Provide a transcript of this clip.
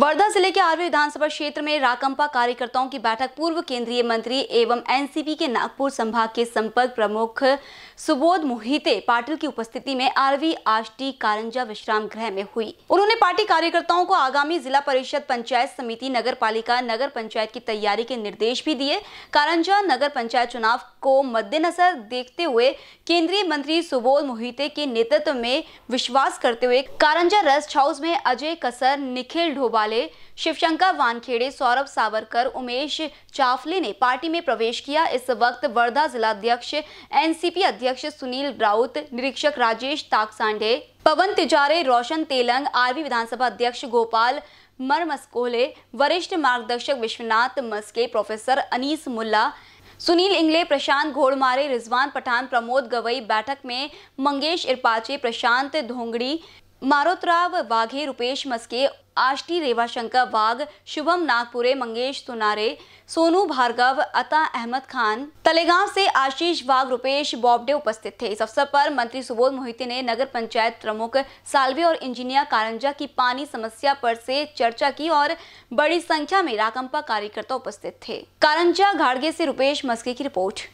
वर्धा ज़िले के आरवी विधानसभा क्षेत्र में राकंपा कार्यकर्ताओं की बैठक पूर्व केंद्रीय मंत्री एवं एनसीपी के नागपुर संभाग के संपर्क प्रमुख सुबोध मोहिते पाटिल की उपस्थिति में आरवी आष्टी कारंजा विश्राम गृह में हुई। उन्होंने पार्टी कार्यकर्ताओं को आगामी जिला परिषद पंचायत समिति नगर पालिका नगर पंचायत की तैयारी के निर्देश भी दिए। कारंजा नगर पंचायत चुनाव को मद्देनजर देखते हुए केंद्रीय मंत्री सुबोध मोहिते के नेतृत्व में विश्वास करते हुए कारंजा रेस्ट हाउस में अजय कसर, निखिल ढोबाले शिवशंकर वानखेड़े, सौरभ सावरकर, उमेश चाफले ने पार्टी में प्रवेश किया। इस वक्त वर्धा जिलाध्यक्ष, एनसीपी अध्यक्ष सुनील राउत, निरीक्षक राजेश ताकसांडे, पवन तिजारे, रोशन तेलंग आरवी विधानसभा अध्यक्ष गोपाल मरमस्कोले, वरिष्ठ मार्गदर्शक विश्वनाथ मस्के, प्रोफेसर अनीस मुल्ला, सुनील इंगले, प्रशांत घोड़मारे, रिजवान पठान, प्रमोद गवई, बैठक में मंगेश इरपाचे, प्रशांत धोंगड़ी, मारोतराव वाघे, रुपेश मस्के आष्टी, रेवाशंकर वाघ शुभम नागपुरे, मंगेश सुनारे सोनू भार्गव, अता अहमद खान। तलेगांव से आशीष वाघ रुपेश बॉबडे उपस्थित थे। इस अवसर पर मंत्री सुबोध मोहिते ने नगर पंचायत प्रमुख सालवे और इंजीनियर कारंजा की पानी समस्या पर से चर्चा की और बड़ी संख्या में राकंपा कार्यकर्ता उपस्थित थे। कारंजा घाड़गे से रुपेश मस्के की रिपोर्ट।